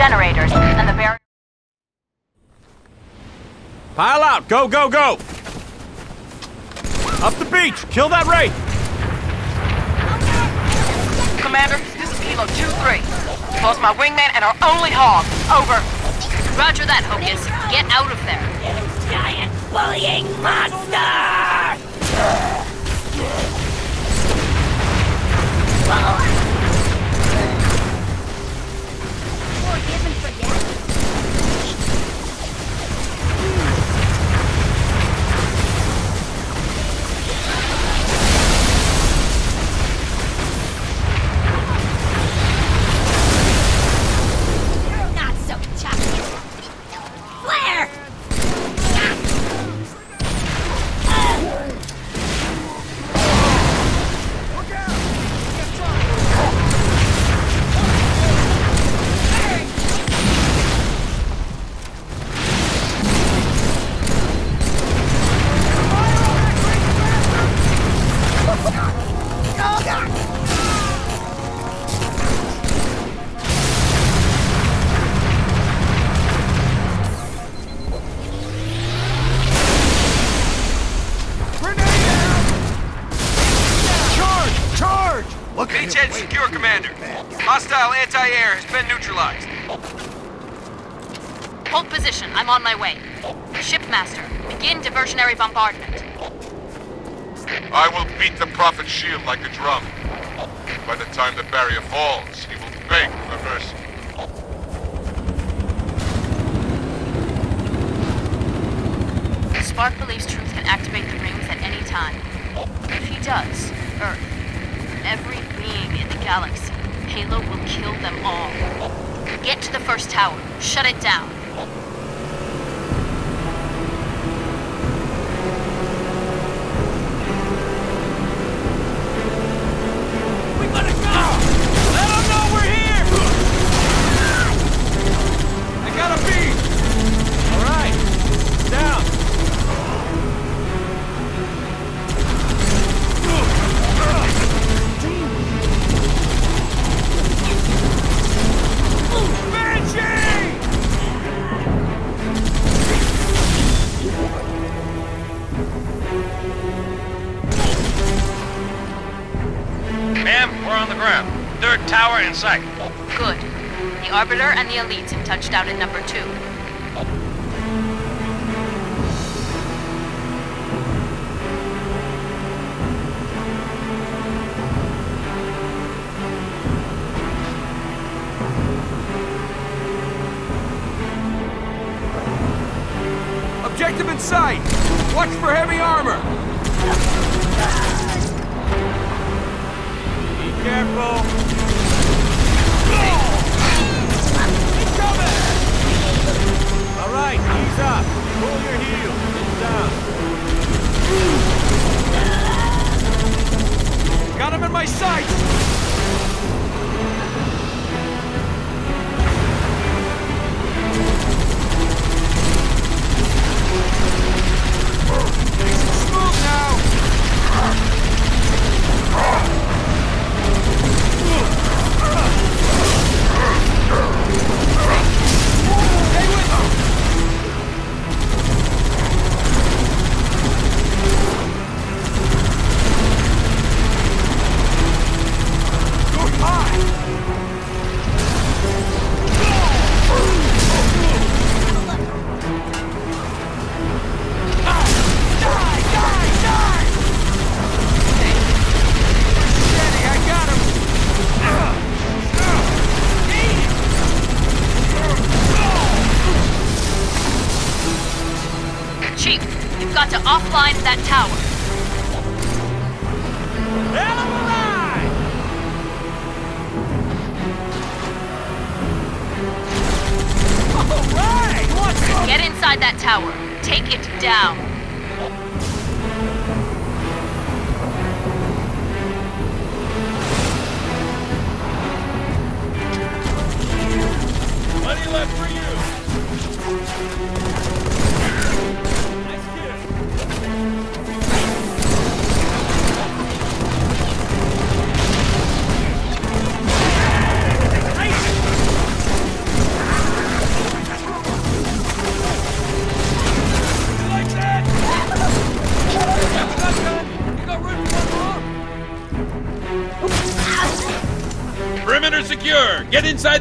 generators, and the barrier... Pile out! Go, go, go! Up the beach! Kill that Wraith! Commander, this is Kilo 2-3. Lost my wingman and our only hog. Over. Roger that, Hocus. Get out of there. Giant bullying monster! Forgive shield like a drum. By the time the barrier falls, he will beg for mercy. Spark believes Truth can activate the rings at any time. If he does, Earth, every being in the galaxy, Halo will kill them all. Get to the first tower. Shut it down. Arbiter and the Elites have touched out at number two. Objective in sight! Watch for heavy armor! Be careful! All right, ease up. Pull your heels. Get down. Got him in my sights!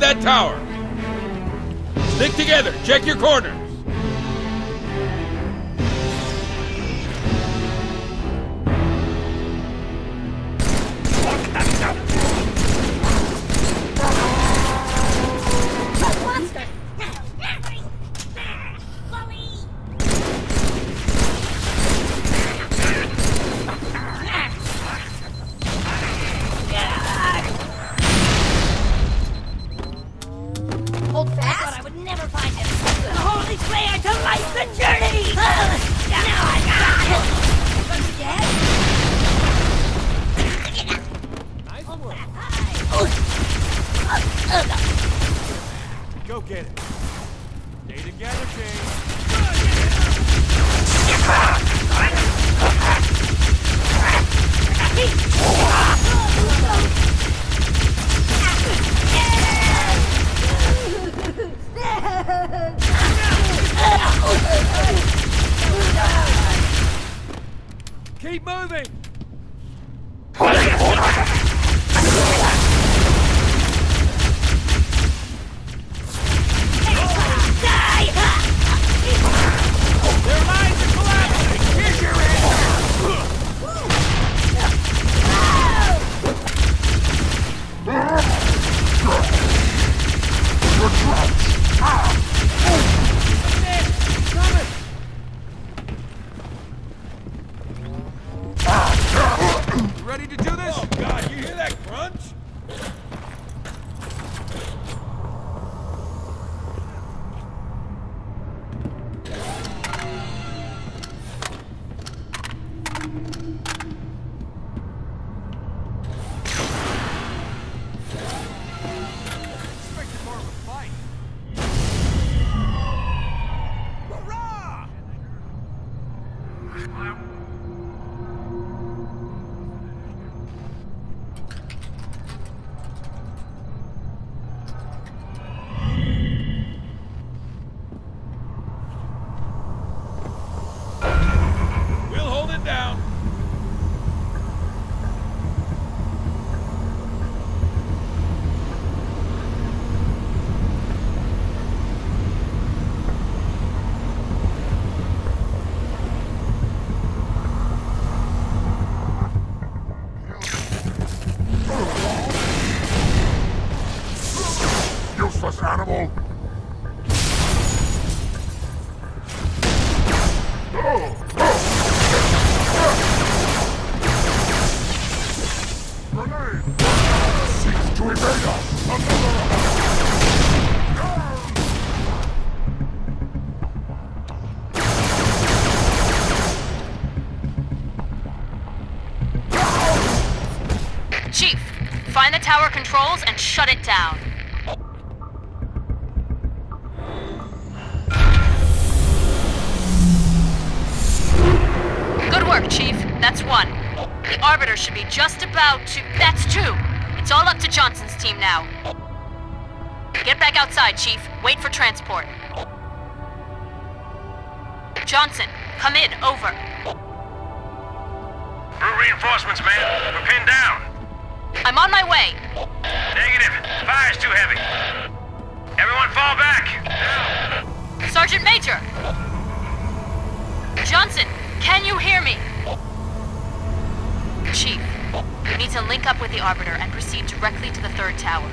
That tower. Stick together. Check your corners. Controls and shut it down. Good work, Chief. That's one. The Arbiter should be just about to... That's two. It's all up to Johnson's team now. Get back outside, Chief. Wait for transport. Johnson, come in. Over. We're reinforcements, man. We're pinned down. I'm on my way. Negative. Fire's too heavy. Everyone fall back. Sergeant Major! Johnson, can you hear me? Chief, you need to link up with the Arbiter and proceed directly to the third tower.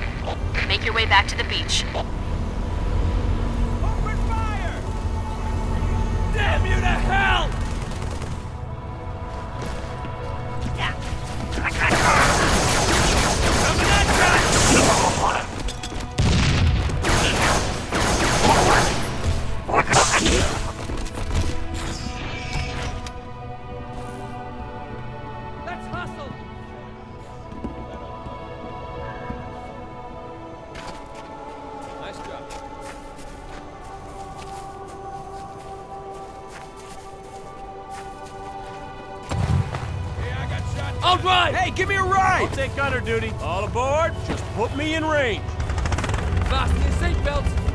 Make your way back to the beach. Open fire! Damn you to hell! Coming Hey, I got shot. I'll drive! Hey, give me a ride! I'll take gunner duty. All aboard. Just put me in range. Fasten your seatbelts.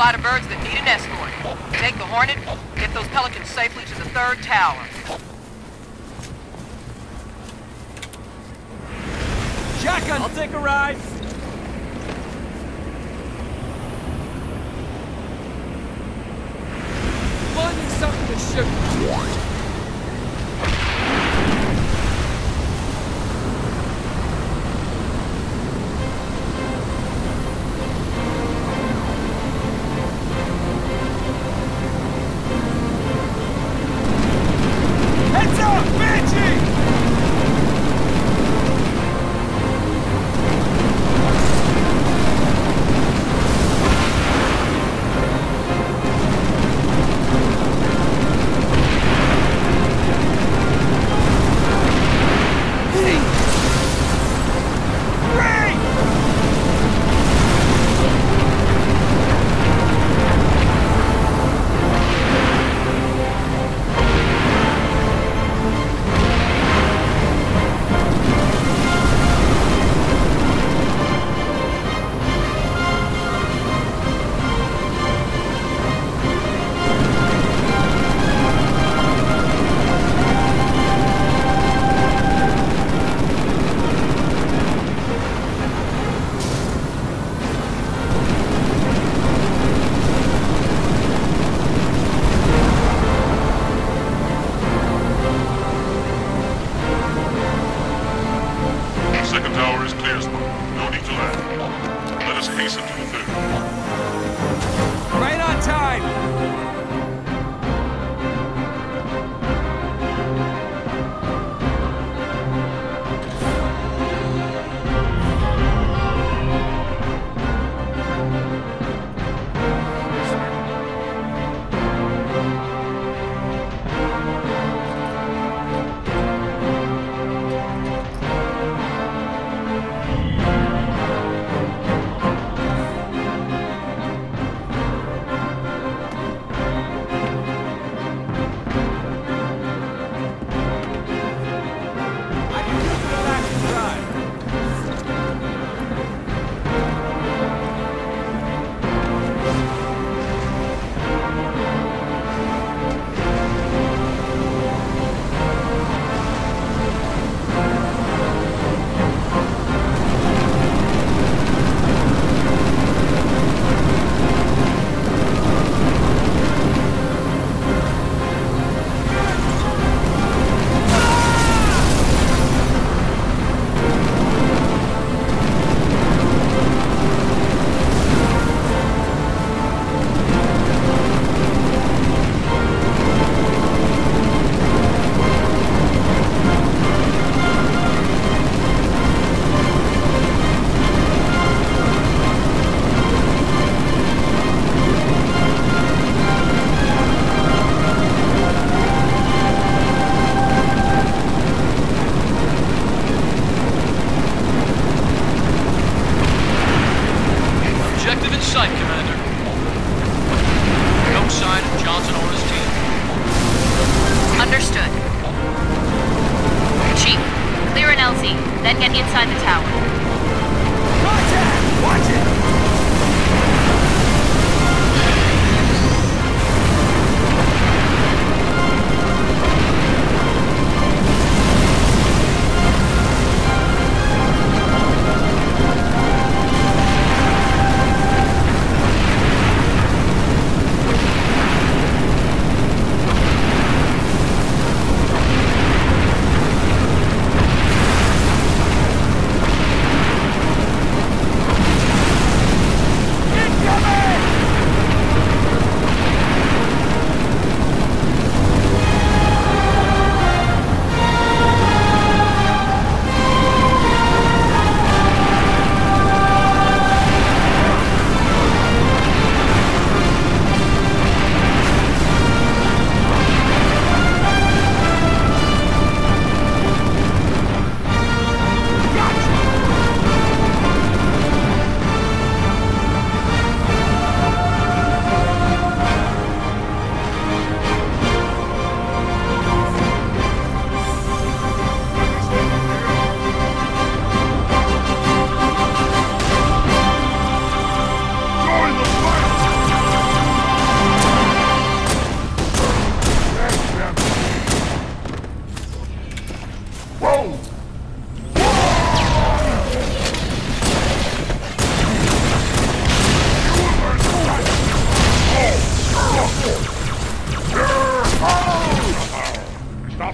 Flight of birds that need an escort. Take the Hornet, get those Pelicans safely to the third tower. Shotgun! I'll take a ride. Finding something to shoot.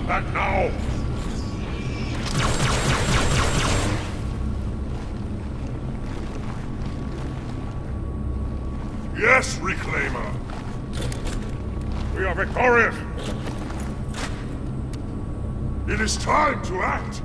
That now! Yes, Reclaimer! We are victorious! It is time to act!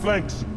Flanks!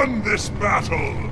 Won this battle!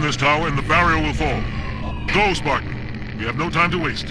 This tower and the barrier will fall. Go, Spartan. We have no time to waste.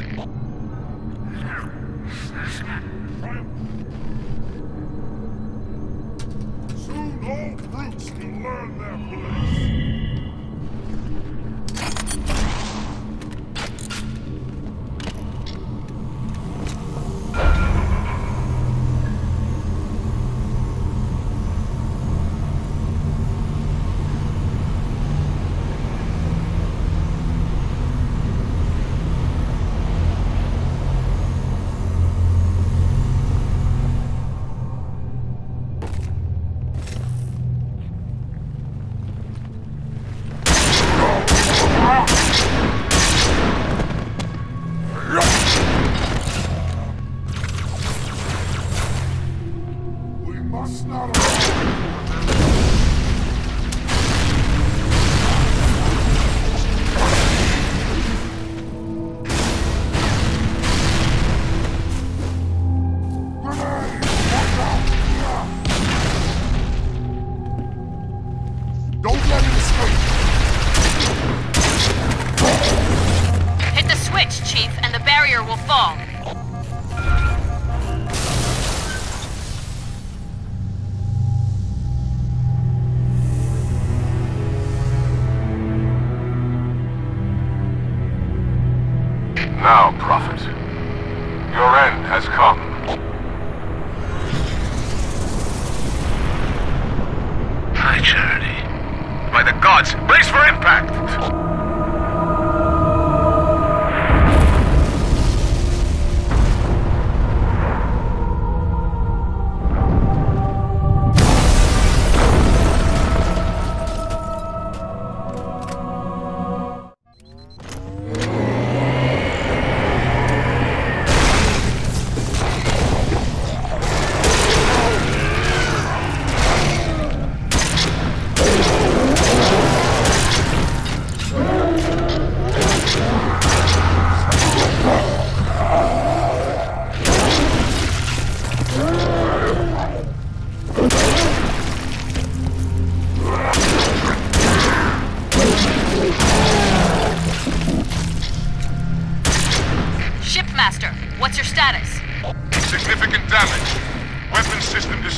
Charity. By the gods, brace for impact!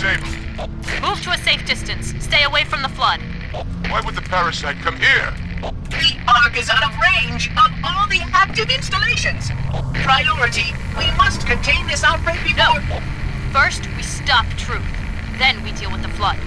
System disabled. Move to a safe distance. Stay away from the flood. Why would the parasite come here? The Ark is out of range of all the active installations. Priority, we must contain this outbreak before... No. First, we stop Truth. Then we deal with the flood.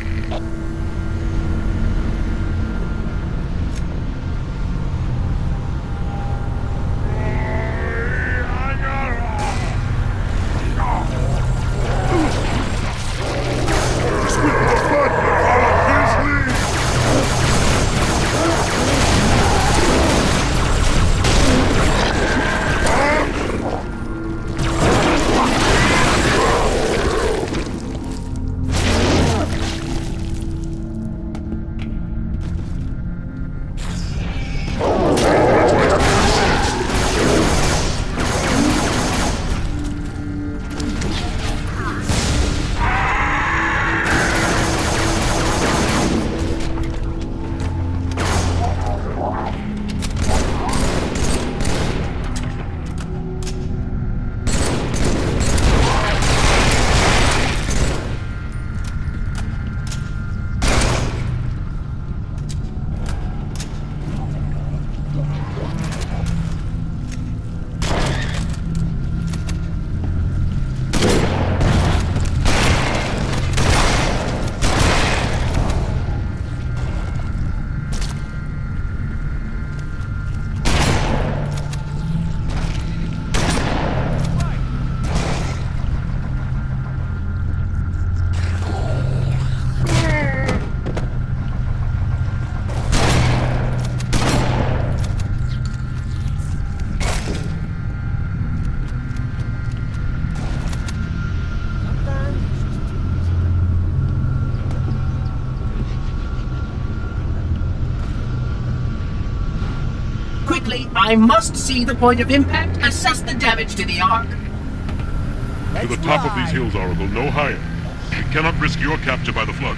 I must see the point of impact, assess the damage to the Ark. To the top of these hills, Oracle, no higher. We cannot risk your capture by the flood.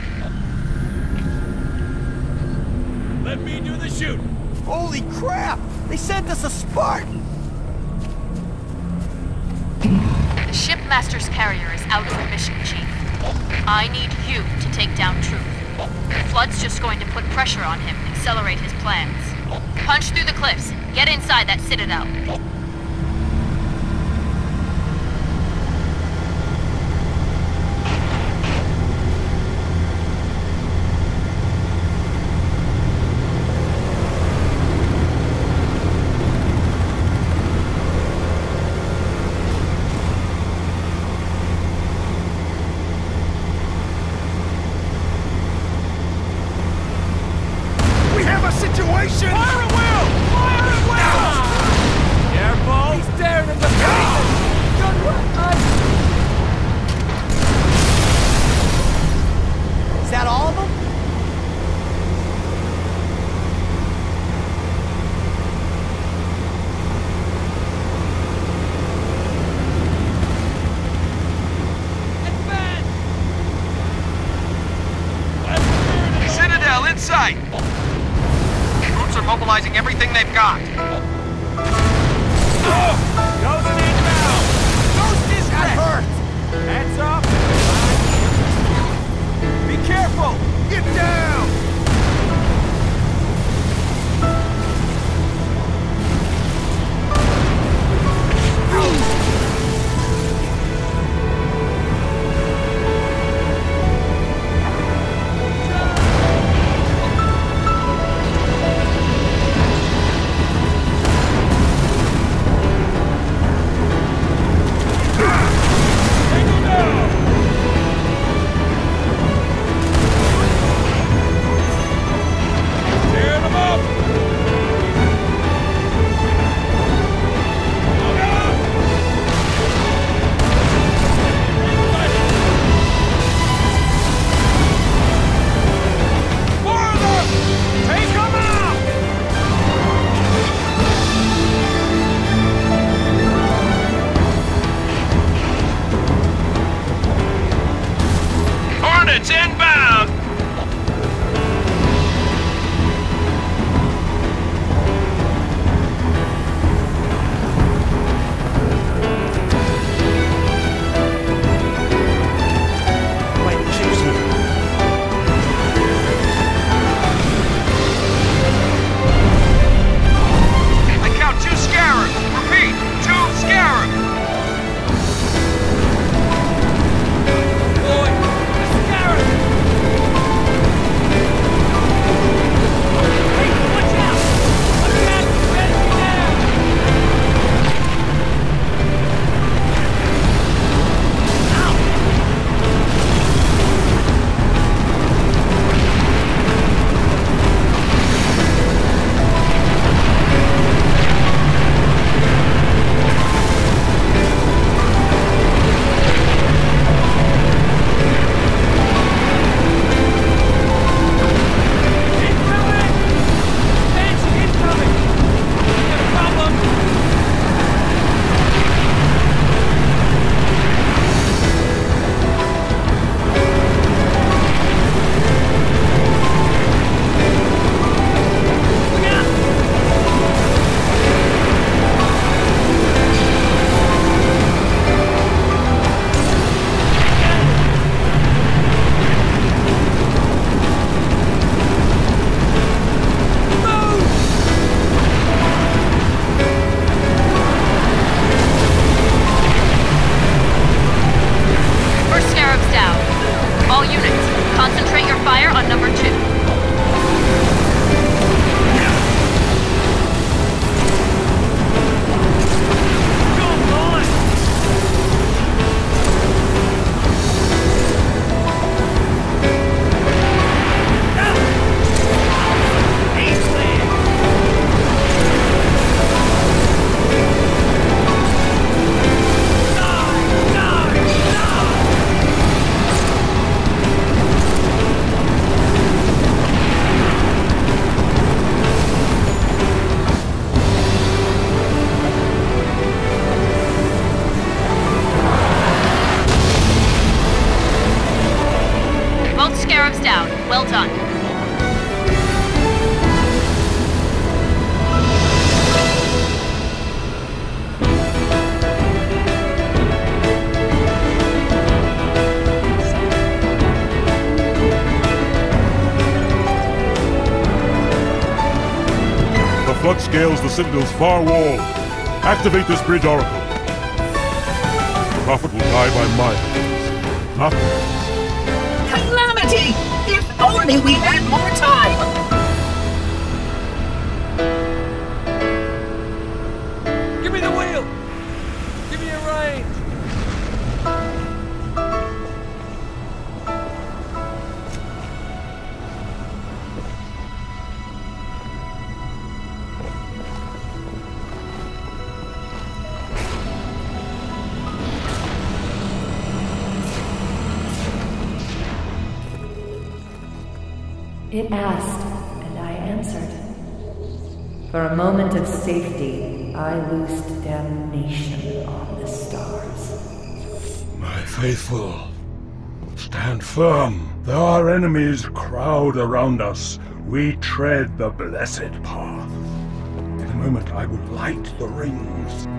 Let me do the shooting. Holy crap! They sent us a Spartan! The Shipmaster's carrier is out of commission, Chief. I need you to take down Truth. The flood's just going to put pressure on him and accelerate his plans. Punch through the cliffs. Get inside that citadel. Citadel's far wall. Activate this bridge oracle. The Prophet will die by my hands. Not theirs. Calamity! If only we had more moment of safety, I loosed damnation on the stars. My faithful, stand firm. Though our enemies crowd around us, we tread the blessed path. In a moment I will light the rings.